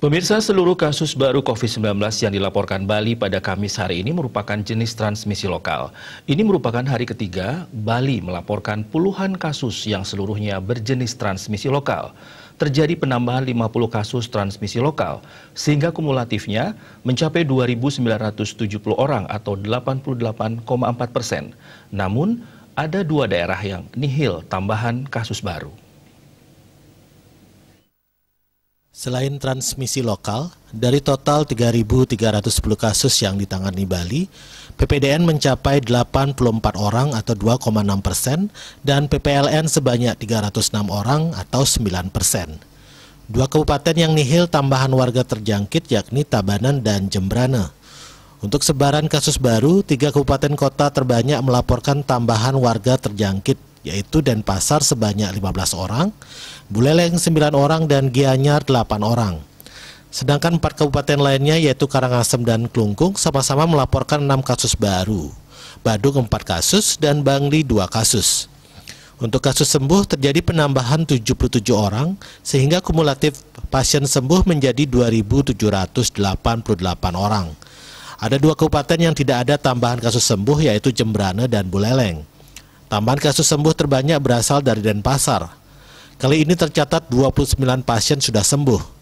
Pemirsa seluruh kasus baru COVID-19 yang dilaporkan Bali pada Kamis hari ini merupakan jenis transmisi lokal. Ini merupakan hari ketiga Bali melaporkan puluhan kasus yang seluruhnya berjenis transmisi lokal. Terjadi penambahan 50 kasus transmisi lokal, sehingga kumulatifnya mencapai 2.970 orang atau 88,4 persen. Namun, ada dua daerah yang nihil tambahan kasus baru. Selain transmisi lokal, dari total 3.310 kasus yang ditangani Bali, PPDN mencapai 84 orang atau 2,6 persen dan PPLN sebanyak 306 orang atau 9 persen. Dua kabupaten yang nihil tambahan warga terjangkit yakni Tabanan dan Jembrana. Untuk sebaran kasus baru, tiga kabupaten kota terbanyak melaporkan tambahan warga terjangkit yaitu Denpasar sebanyak 15 orang, Buleleng 9 orang, dan Gianyar 8 orang. Sedangkan empat kabupaten lainnya yaitu Karangasem dan Klungkung sama-sama melaporkan 6 kasus baru. Badung 4 kasus dan Bangli 2 kasus. Untuk kasus sembuh terjadi penambahan 77 orang sehingga kumulatif pasien sembuh menjadi 2.788 orang. Ada dua kabupaten yang tidak ada tambahan kasus sembuh yaitu Jembrana dan Buleleng. Tambahan kasus sembuh terbanyak berasal dari Denpasar. Kali ini tercatat 29 pasien sudah sembuh.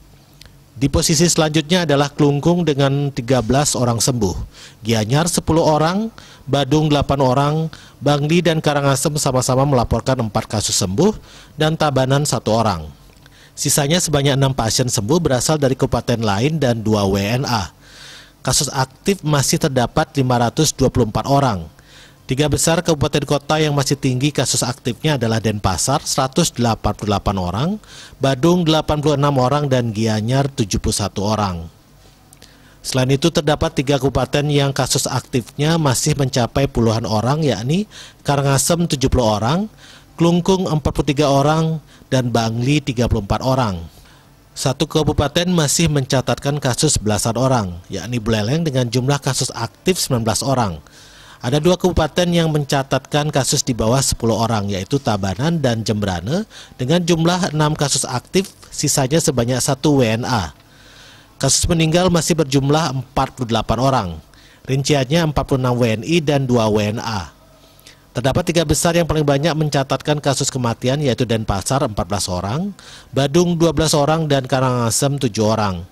Di posisi selanjutnya adalah Klungkung dengan 13 orang sembuh, Gianyar 10 orang, Badung 8 orang, Bangli dan Karangasem sama-sama melaporkan 4 kasus sembuh, dan Tabanan 1 orang. Sisanya sebanyak 6 pasien sembuh berasal dari kabupaten lain dan 2 WNA. Kasus aktif masih terdapat 524 orang, Tiga besar kabupaten kota yang masih tinggi kasus aktifnya adalah Denpasar 188 orang, Badung 86 orang, dan Gianyar 71 orang. Selain itu terdapat tiga kabupaten yang kasus aktifnya masih mencapai puluhan orang yakni Karangasem 70 orang, Klungkung 43 orang, dan Bangli 34 orang. Satu kabupaten masih mencatatkan kasus belasan orang, yakni Buleleng dengan jumlah kasus aktif 19 orang. Ada dua kabupaten yang mencatatkan kasus di bawah 10 orang, yaitu Tabanan dan Jembrane, dengan jumlah 6 kasus aktif, sisanya sebanyak satu WNA. Kasus meninggal masih berjumlah 48 orang, rinciannya 46 WNI dan 2 WNA. Terdapat tiga besar yang paling banyak mencatatkan kasus kematian yaitu Denpasar 14 orang, Badung 12 orang, dan Karangasem 7 orang.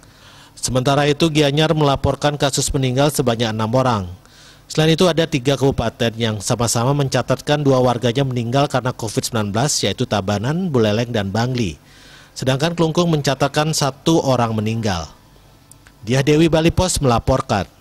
Sementara itu Gianyar melaporkan kasus meninggal sebanyak enam orang. Selain itu ada tiga kabupaten yang sama-sama mencatatkan dua warganya meninggal karena COVID-19 yaitu Tabanan, Buleleng, dan Bangli. Sedangkan Klungkung mencatatkan satu orang meninggal. Dia Dewi Bali Pos melaporkan.